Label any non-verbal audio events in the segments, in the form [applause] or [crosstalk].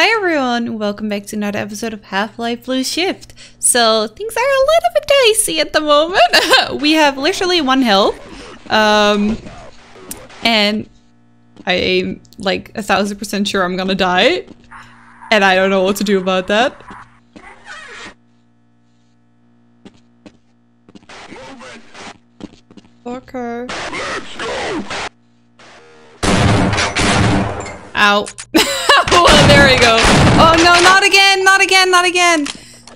Hi everyone, welcome back to another episode of Half-Life Blue Shift. So things are a little bit dicey at the moment. [laughs] we have literally one health. Um, and I am like a thousand percent sure I'm gonna die. And I don't know what to do about that. Okay. Ow. [laughs] well, [laughs] there we go. Oh no, not again, not again, not again.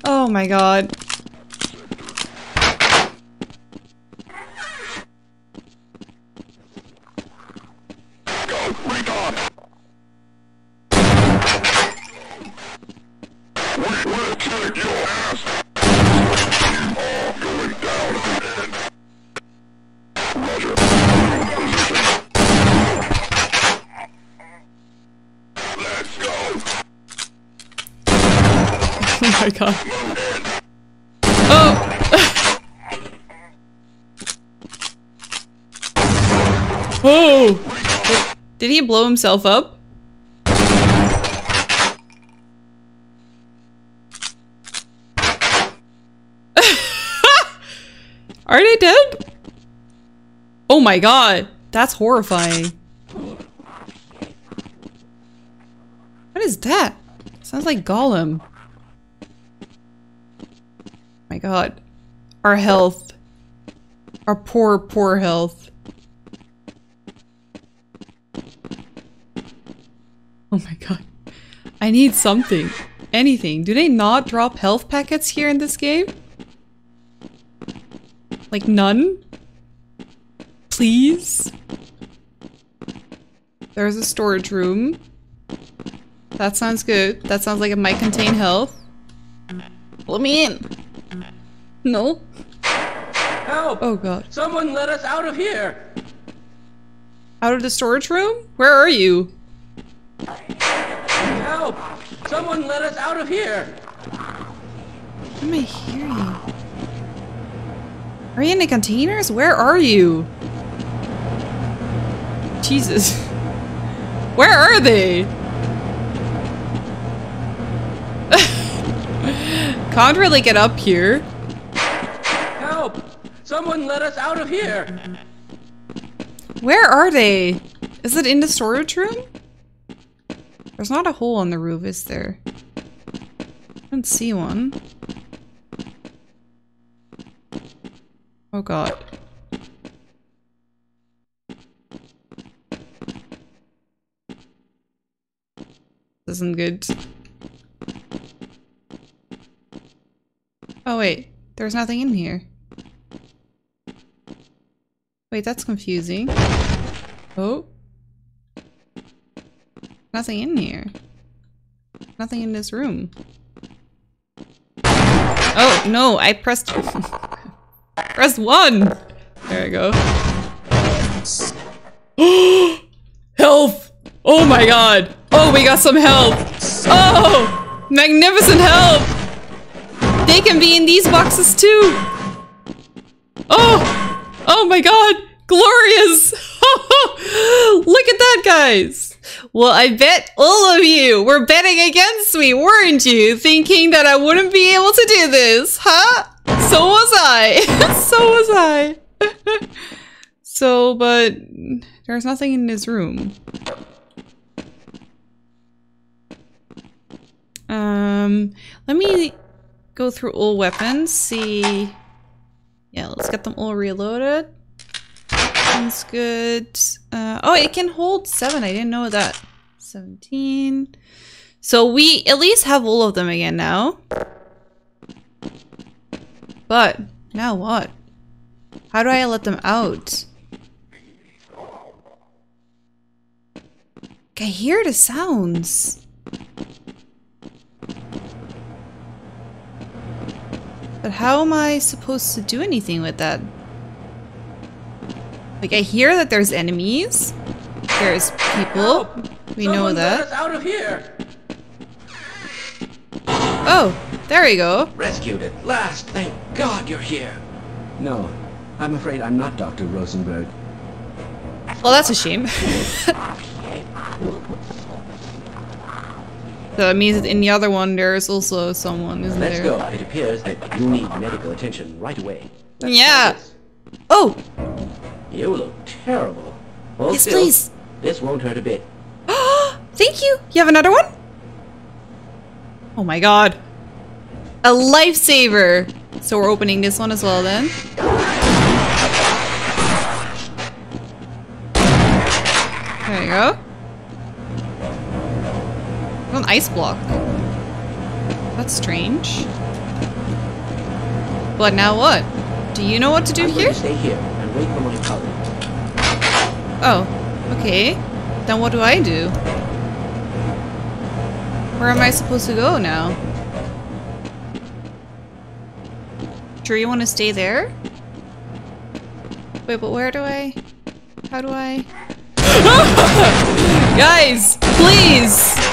Oh my god. Oh my god. Oh! oh! Did he blow himself up? [laughs] Are they dead? Oh my god. That's horrifying. Is that? Sounds like Gollum. Oh my god. Our health. Our poor, poor health. Oh my god. I need something. Anything. Do they not drop health packets here in this game? Like none? Please? There's a storage room. That sounds good. That sounds like it might contain health. Let me in. No. Help! Oh god. Someone let us out of here! Out of the storage room? Where are you? Help! Someone let us out of here! Am I hearing? Are you in the containers? Where are you? Jesus. [laughs] Where are they? Can't really get up here. Help! Someone let us out of here! Where are they? Is it in the storage room? There's not a hole on the roof, is there? I don't see one. Oh god. This isn't good. Oh wait, there's nothing in here. Wait, that's confusing. Oh. Nothing in here. Nothing in this room. Oh, no, I pressed... [laughs] pressed one! There we go. [gasps] health! Oh my god! Oh, we got some health! Oh! Magnificent health! They can be in these boxes too! Oh! Oh my god! Glorious! [laughs] Look at that, guys! Well, I bet all of you were betting against me, weren't you? Thinking that I wouldn't be able to do this, huh? So was I! [laughs] so was I! [laughs] so, but there's nothing in this room. Um, let me go through all weapons, see... Yeah, let's get them all reloaded. Sounds good. Uh, oh, it can hold seven. I didn't know that. 17. So we at least have all of them again now. But, now what? How do I let them out? I hear the sounds. But how am I supposed to do anything with that? Like, I hear that there's enemies. There's people. We know Someone that. Let us out of here! Oh, there we go. Rescued at last! Thank God you're here! No, I'm afraid I'm not Dr. Rosenberg. Well, that's a shame. [laughs] That means that in the other one there's also someone, isn't Let's there? go. It appears that you need medical attention right away. Let's Yeah. Oh! You look terrible. Hold Yes, still. please. This won't hurt a bit. [gasps] Thank you! You have another one? Oh my god. A lifesaver! So we're opening this one as well then. There you go. An ice block. That's strange. But now what? Do you know what to do I'm here? to stay here and wait for my colleague. Oh, okay. Then what do I do? Where am I supposed to go now? Sure you want to stay there? Wait, but where do I... How do I... [gasps] Guys, please!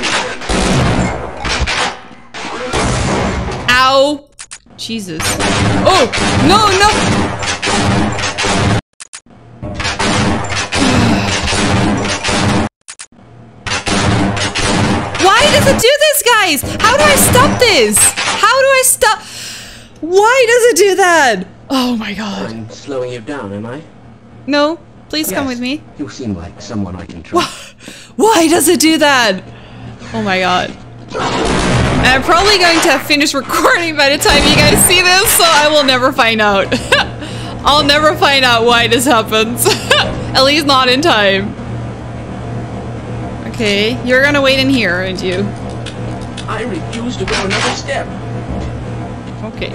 Ow! Jesus. Oh! No, no! Why does it do this, guys? How do I stop this? How do I stop? Why does it do that? Oh my god. I'm slowing you down, am I? No, please come with me. You seem like someone I can trust. Why does it do that? Oh my god. And I'm probably going to finish recording by the time you guys see this, so I will never find out. [laughs] I'll never find out why this happens. [laughs] At least not in time. Okay, you're gonna wait in here, aren't you? I refuse to go another step. Okay.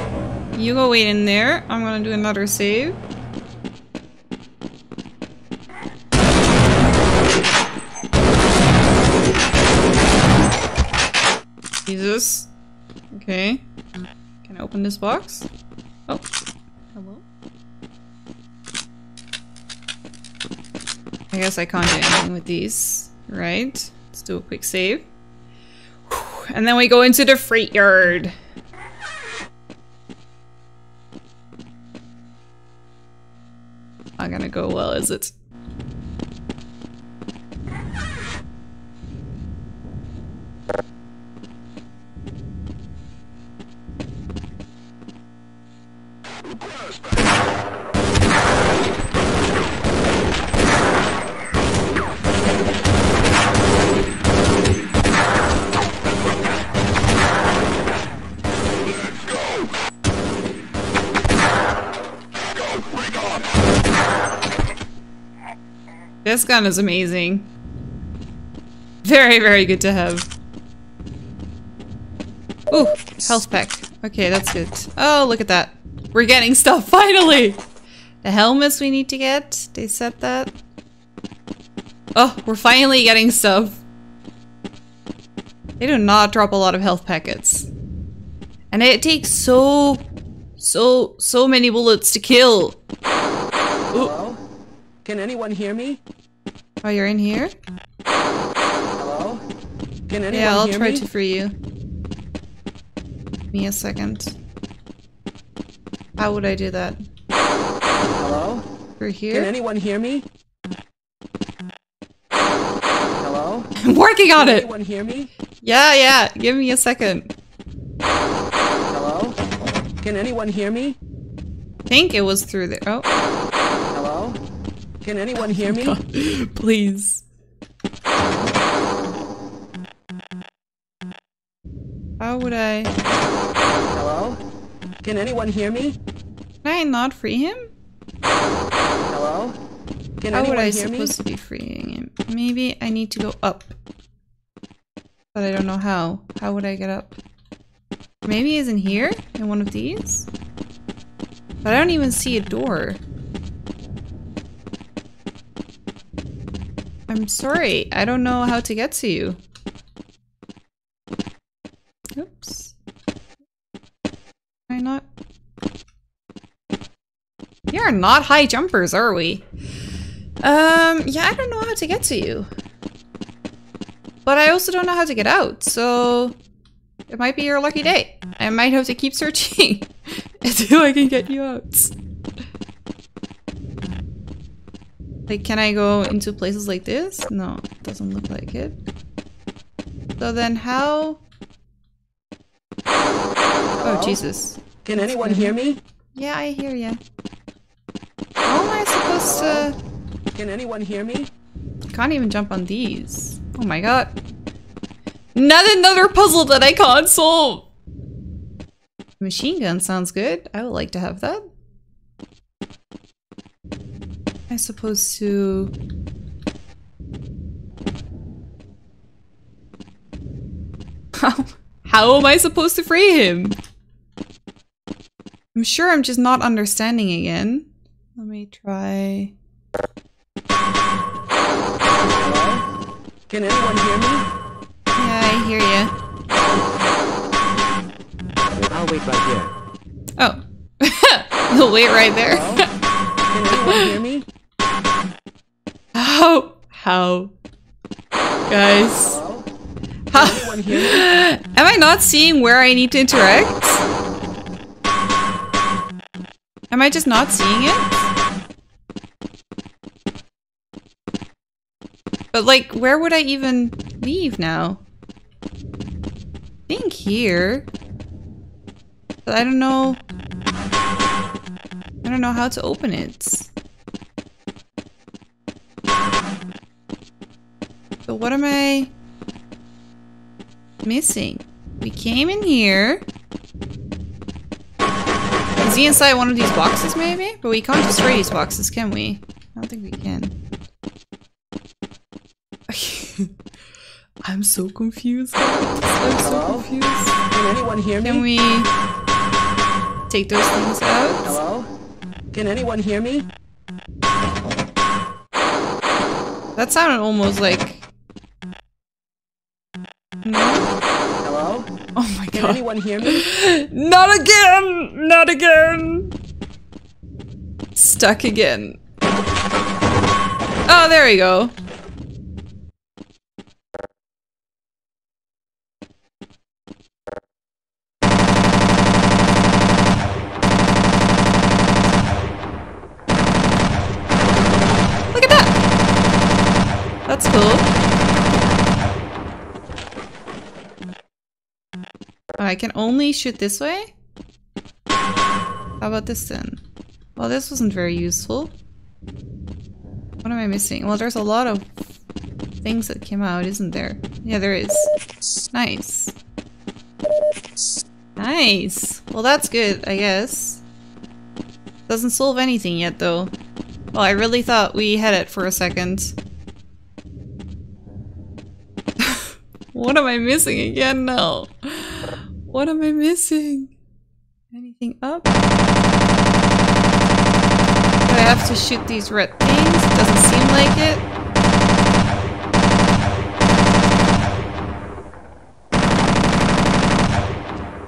You go wait in there. I'm gonna do another save. Jesus. Okay. Can I open this box? Oh. Hello? I guess I can't do anything with these. Right. Let's do a quick save. And then we go into the freight yard. Not gonna go well, is it? This gun is amazing. Very, very good to have. Ooh, health pack. Okay, that's good. Oh, look at that. We're getting stuff, [laughs] finally! The helmets we need to get. They said that. Oh, we're finally getting stuff. They do not drop a lot of health packets. And it takes so, so, so many bullets to kill. Hello? Can anyone hear me? Oh, you're in here? Hello? Can anyone Yeah, I'll try me? to free you. Give me a second. How would I do that? Hello? Through Can here? anyone hear me? Hello? [laughs] I'm working on Can it! anyone hear me? Yeah, yeah, give me a second. Hello? Can anyone hear me? think it was through there. Oh, Hello? Can anyone hear me? [laughs] please. How would I... Can anyone hear me? Can I not free him? Hello? Can How would I hear me? supposed to be freeing him? Maybe I need to go up. But I don't know how. How would I get up? Maybe he's in here? In one of these? But I don't even see a door. I'm sorry. I don't know how to get to you. Oops. Can I not? We are not high jumpers, are we? Um, yeah, I don't know how to get to you. But I also don't know how to get out, so it might be your lucky day. I might have to keep searching [laughs] until I can get you out. Like, can I go into places like this? No, doesn't look like it. So then how... Oh, Jesus. Can anyone hear me? Yeah, I hear ya. How am I supposed to... Can anyone hear me? Can't even jump on these. Oh my god. Not another puzzle that I can't solve! Machine gun sounds good. I would like to have that. I suppose to... How, how am I supposed to free him? I'm sure I'm just not understanding again. Let me try... Can anyone hear me? Yeah, I hear you. I'll wait right here. Oh. [laughs] You'll wait right there. Can anyone hear me? How? How? Guys. How? Anyone hear me? [laughs] Am I not seeing where I need to interact? Am I just not seeing it? But like, where would I even leave now? I think here. But I don't know. I don't know how to open it. So what am I missing? We came in here. Is he inside one of these boxes maybe? But we can't destroy these boxes, can we? I don't think we can. [laughs] I'm so confused. I'm so Hello? confused. Can anyone hear me? Can we take those things out? Hello? Can anyone hear me? That sounded almost like... No? Hello? Oh my god. Can anyone hear me? [laughs] Not again! Not again! Stuck again. Oh, there we go. Look at that! That's cool. Oh, I can only shoot this way? How about this then? Well, this wasn't very useful. What am I missing? Well, there's a lot of things that came out, isn't there? Yeah, there is. Nice. Nice. Well, that's good, I guess. Doesn't solve anything yet, though. Well, I really thought we had it for a second. [laughs] what am I missing again now? What am I missing? Anything up? Do I have to shoot these red things? Doesn't seem like it.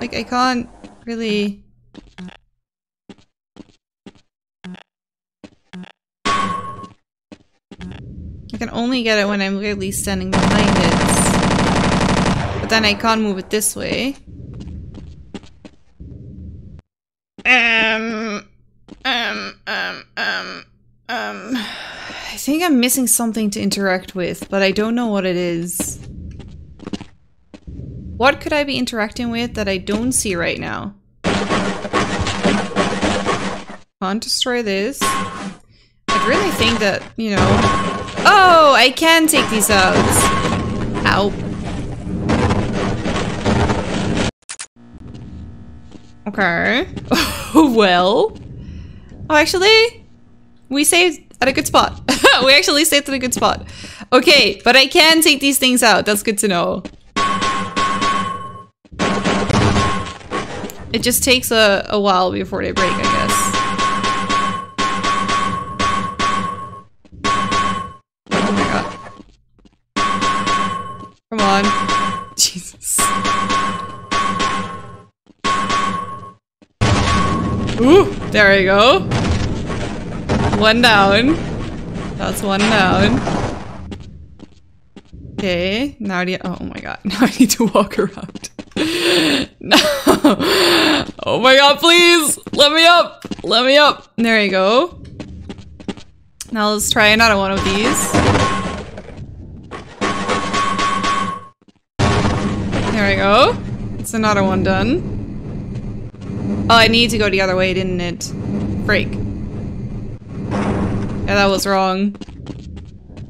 Like, I can't really... I can only get it when I'm really standing behind it. But then I can't move it this way. Um, um, um, um, um. I think I'm missing something to interact with, but I don't know what it is. What could I be interacting with that I don't see right now? Can't destroy this. I'd really think that, you know... Oh, I can take these out. Ow. Okay. [laughs] well. Oh, actually, we saved at a good spot. [laughs] [laughs] we actually saved in a good spot. Okay, but I can take these things out. That's good to know. It just takes a, a while before they break, I guess. Oh my god. Come on. [laughs] Jesus. Ooh, there we go. One down. That's one down. Okay, now do you- oh my god, [laughs] now I need to walk around. [laughs] no. Oh my god, please! Let me up! Let me up! There you go. Now let's try another one of these. There we go. It's another one done. Oh, I need to go the other way, didn't it? Freak. Yeah, that was wrong.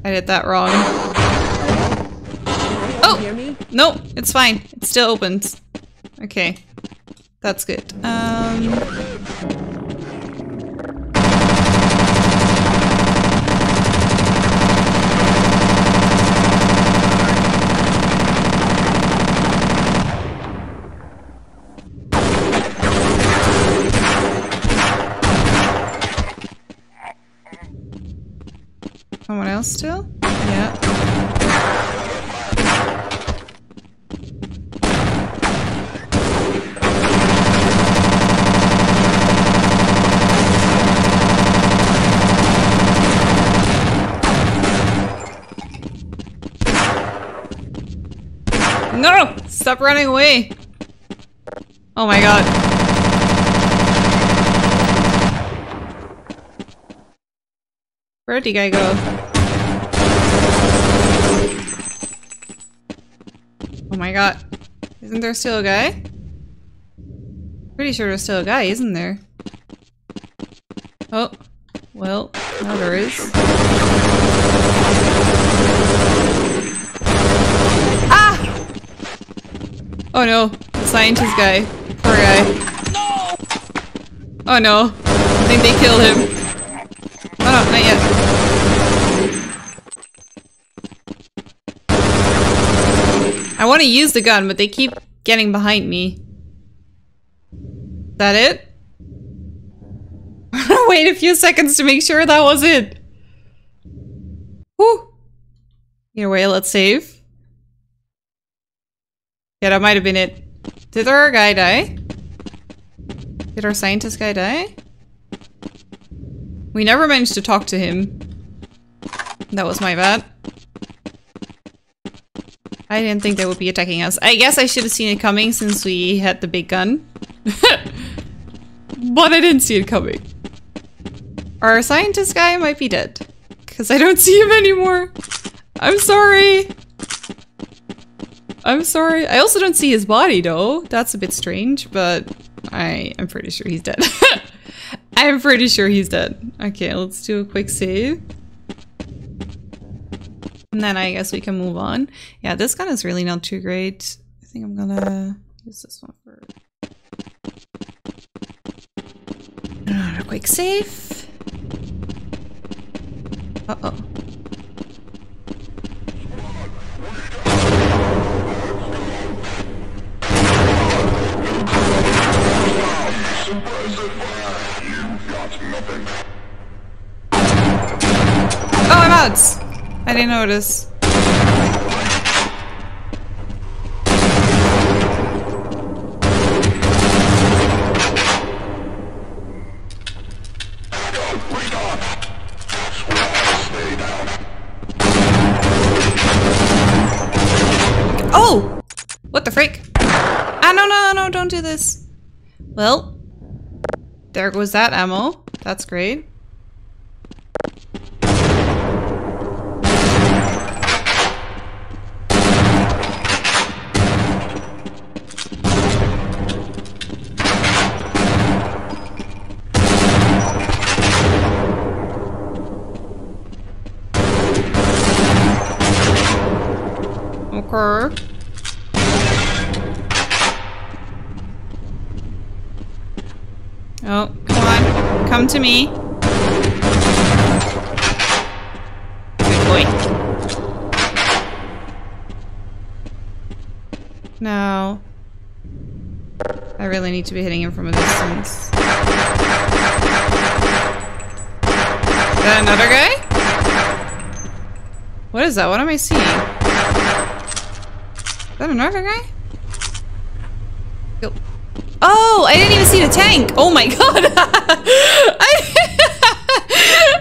I did that wrong. Oh! Nope, it's fine. It still opens. Okay. That's good. Um... Still? Yeah. No! Stop running away! Oh my god. Where'd the guy go? Oh my god. Isn't there still a guy? Pretty sure there's still a guy, isn't there? Oh. Well, now there is. Ah! Oh no. The scientist guy. Poor guy. Oh no. I think they killed him. Oh no, not yet. I want to use the gun, but they keep getting behind me. Is that it? [laughs] Wait a few seconds to make sure that was it. Whew. Either way, let's save. Yeah, that might have been it. Did our guy die? Did our scientist guy die? We never managed to talk to him. That was my bad. I didn't think they would be attacking us. I guess I should have seen it coming since we had the big gun. [laughs] but I didn't see it coming. Our scientist guy might be dead. Because I don't see him anymore. I'm sorry. I'm sorry. I also don't see his body though. That's a bit strange, but I am pretty sure he's dead. [laughs] I'm pretty sure he's dead. Okay, let's do a quick save. And then I guess we can move on. Yeah, this gun is really not too great. I think I'm gonna use this one for a quick save. Uh-oh. Oh, I'm out! I didn't notice. Oh! What the frick? Ah, no, no, no, don't do this. Well, there goes that ammo. That's great. Okay. Oh, come on. Come to me. Good boy. No. I really need to be hitting him from a distance. Is that another guy? What is that? What am I seeing? Is that another guy? Yo. Oh, I didn't even see the tank. Oh my [laughs] god. [laughs]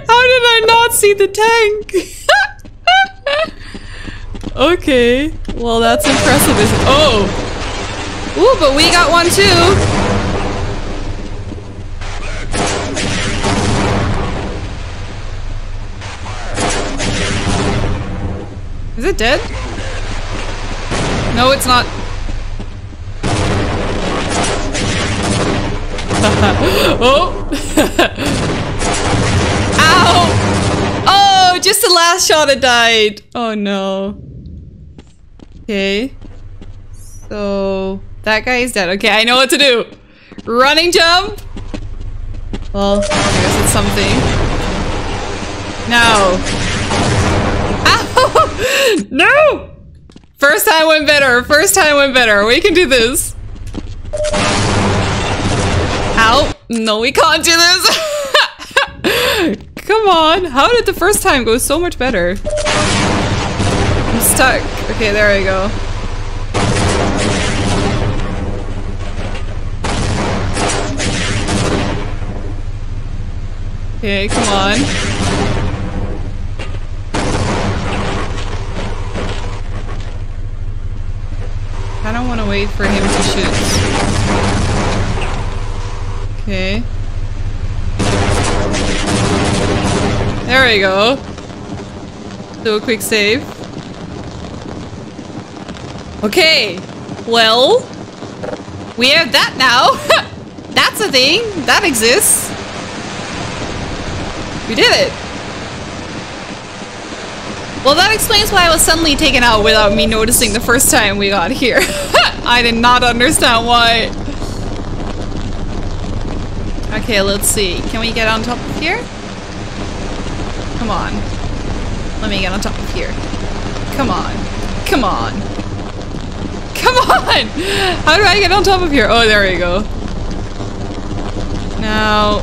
How did I not see the tank? [laughs] okay. Well, that's impressive. Oh. Ooh, but we got one too. Is it dead? No, it's not. [laughs] oh! [laughs] Ow! Oh, just the last shot it died. Oh no. Okay. So, that guy is dead. Okay, I know what to do. Running jump? Well, I guess it's something. No. [laughs] Ow! no! First time went better. First time went better. We can do this. Ow. No, we can't do this. [laughs] Come on. How did the first time go so much better? I'm stuck. Okay, there we go. Okay, come on. Wait for him to shoot. Okay. There we go. Do a quick save. Okay. Well, we have that now. [laughs] That's a thing. That exists. We did it. Well, that explains why I was suddenly taken out without me noticing the first time we got here. [laughs] I did not understand why. Okay, let's see. Can we get on top of here? Come on. Let me get on top of here. Come on. Come on. Come [laughs] on! How do I get on top of here? Oh, there we go. Now...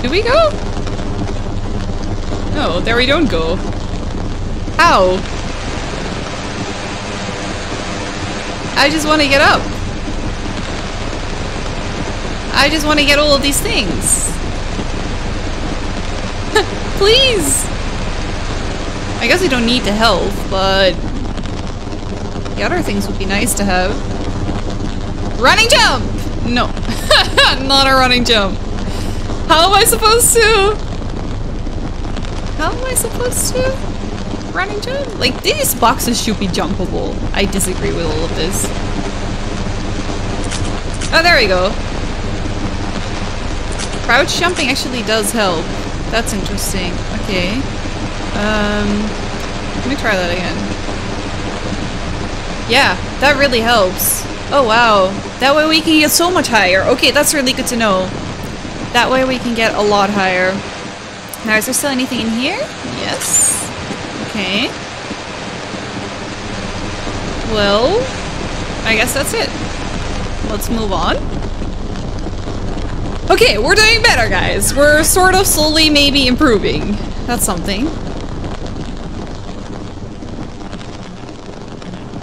Do we go? No, there we don't go. How? I just want to get up. I just want to get all of these things. [laughs] Please! I guess we don't need the health, but... The other things would be nice to have. Running jump! No. [laughs] Not a running jump. How am I supposed to? How am I supposed to? Running jump? Like, these boxes should be jumpable. I disagree with all of this. Oh, there we go. Crouch jumping actually does help. That's interesting. Okay. Um, let me try that again. Yeah, that really helps. Oh wow. That way we can get so much higher. Okay, that's really good to know. That way we can get a lot higher. Now, is there still anything in here? Yes. Okay. Well, I guess that's it. Let's move on. Okay, we're doing better, guys. We're sort of slowly maybe improving. That's something.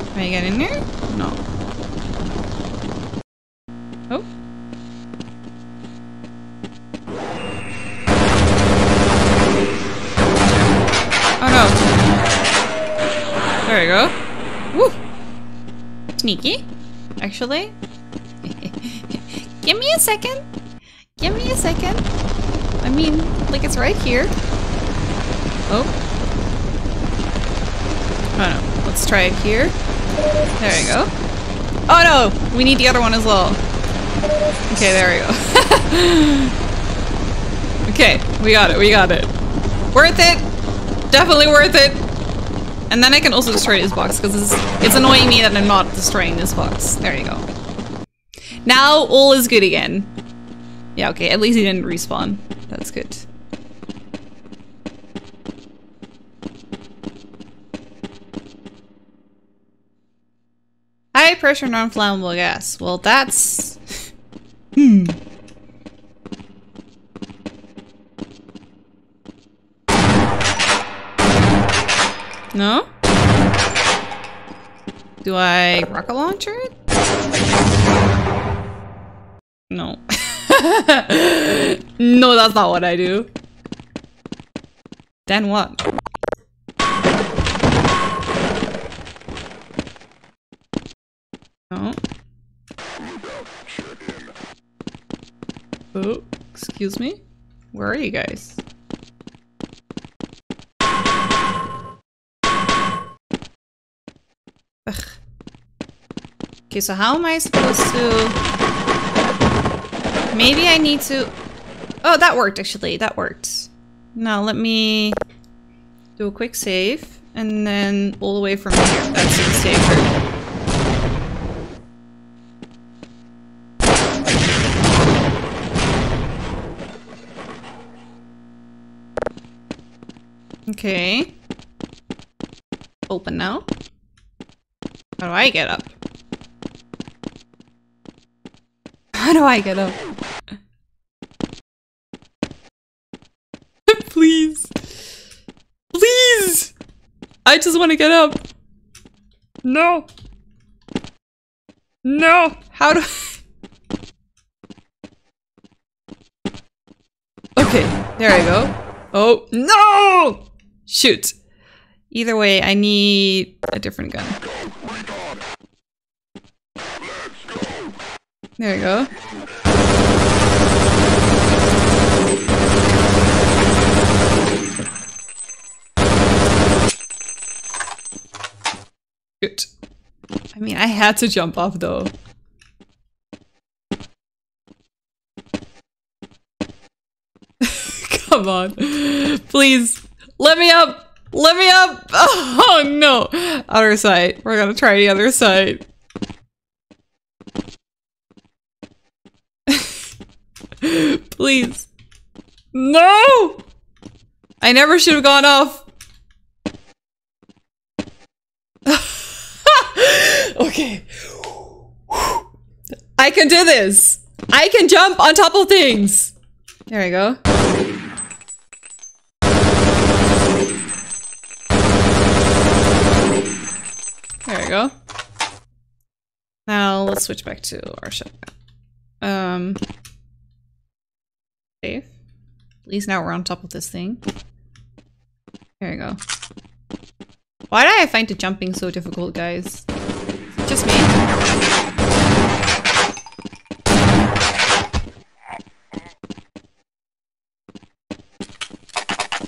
Can I get in there? No. Sneaky. Actually. Give me a second. Give me a second. I mean, like it's right here. Oh. Oh no. Let's try it here. There we go. Oh no! We need the other one as well. Okay, there we go. [laughs] okay, we got it, we got it. Worth it! Definitely worth it! And then I can also destroy this box, because it's, it's annoying me that I'm not destroying this box. There you go. Now all is good again. Yeah, okay, at least he didn't respawn. That's good. High pressure non-flammable gas. Well, that's... [laughs] hmm. No? Do I rocket launcher it? No. [laughs] no, that's not what I do. Then what? No. Oh, excuse me? Where are you guys? Okay, so how am I supposed to Maybe I need to... Oh, that worked, actually. That worked. Now, let me do a quick save. And then all the way from here. That seems safer. Okay. Open now. How do I get up? How do I get up? [laughs] Please. Please! I just want to get up. No. No. How do [laughs] Okay, there I go. Oh, no! Shoot. Either way, I need a different gun. There we go. Good. I mean, I had to jump off though. [laughs] Come on. Please. Let me up. Let me up. [laughs] Oh no. Other side. We're gonna try the other side. [laughs] Please. No! I never should have gone off. [laughs] okay. I can do this. I can jump on top of things. There we go. There we go. Now let's switch back to our shotgun. Um, save. At least now we're on top of this thing. There we go. Why do I find the jumping so difficult, guys? Just me?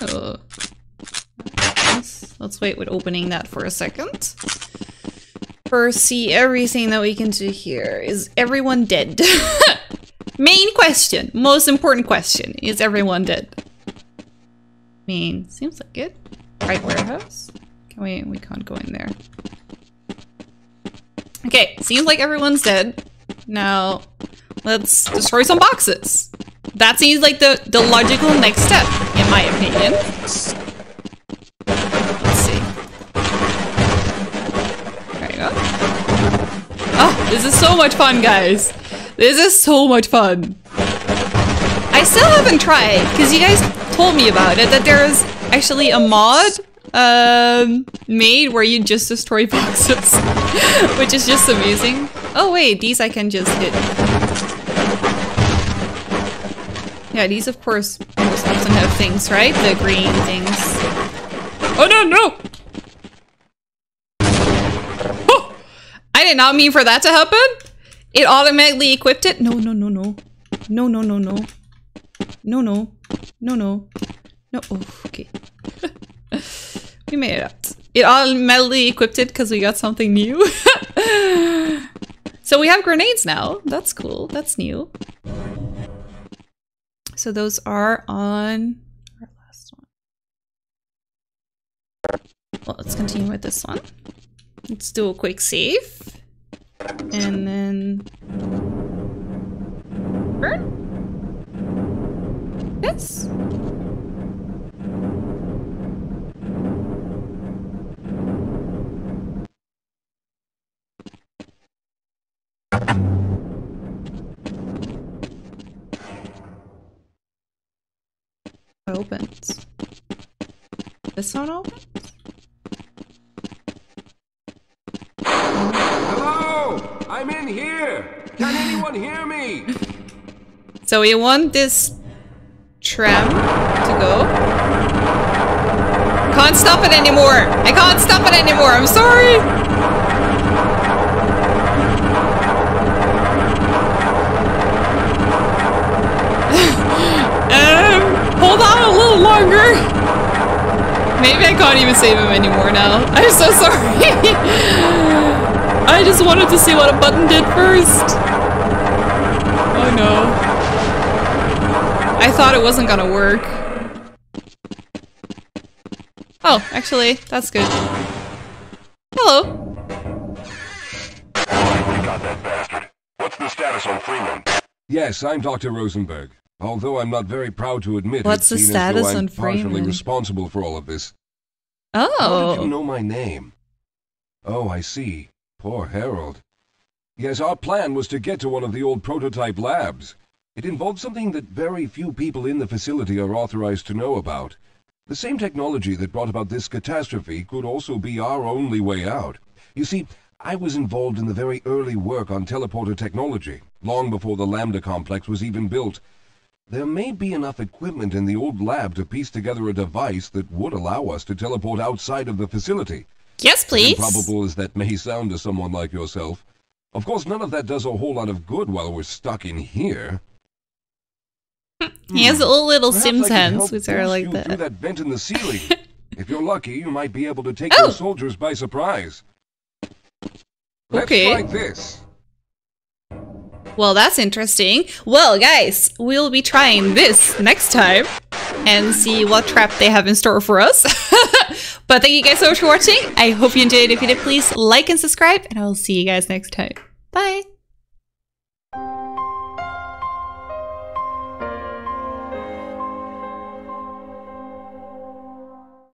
Uh, let's, let's wait with opening that for a second. First, see everything that we can do here. Is everyone dead? [laughs] Question. Most important question. Is everyone dead? I mean, seems like it. Right warehouse? Can we- we can't go in there. Okay, seems like everyone's dead. Now, let's destroy some boxes. That seems like the, the logical next step, in my opinion. Let's see. There you go. Oh, this is so much fun, guys. This is so much fun. I still haven't tried, because you guys told me about it, that there's actually a mod um, made where you just destroy boxes, [laughs] which is just amazing. Oh wait, these I can just hit. Yeah, these of course most often have things, right? The green things. Oh no, no! Oh! I did not mean for that to happen! It automatically equipped it? No, no, no, no. No, no, no, no. No, no. No, no. No. Oh, okay. we made it out. It automatically equipped it because we got something new. [laughs] so we have grenades now. That's cool. That's new. So those are on our last one. Well, let's continue with this one. Let's do a quick save. And then... Burn? Yes. Opens. This one opens? Hello! I'm in here! Can anyone hear me? [laughs] So we want this tram to go. Can't stop it anymore. I can't stop it anymore. I'm sorry. [laughs] um, hold on a little longer. Maybe I can't even save him anymore now. [laughs] I'm so sorry. [laughs] I just wanted to see what a button did first. Oh no. I thought it wasn't gonna work. Oh, actually, that's good. Hello. We got that bastard. What's the status on Freeman? Yes, I'm Dr. Rosenberg. Although I'm not very proud to admit What's it, the status I'm on partially Freeman? responsible for all of this. Oh. How did you know my name? Oh, I see. Poor Harold. Yes, our plan was to get to one of the old prototype labs. It involved something that very few people in the facility are authorized to know about. The same technology that brought about this catastrophe could also be our only way out. You see, I was involved in the very early work on teleporter technology, long before the Lambda complex was even built. There may be enough equipment in the old lab to piece together a device that would allow us to teleport outside of the facility. Yes, As please. improbable as that may sound to someone like yourself. Of course, none of that does a whole lot of good while we're stuck in here. He has hmm. little little Perhaps Sims hands, which are like through that. that vent in the ceiling. [laughs] if you're lucky, you might be able to take Oh. those soldiers by surprise. Let's Okay. try this. Well, that's interesting. Well, guys, we'll be trying this next time and see what trap they have in store for us. [laughs] but thank you guys so much for watching. I hope you enjoyed. If you did, please like and subscribe, and I will see you guys next time. Bye.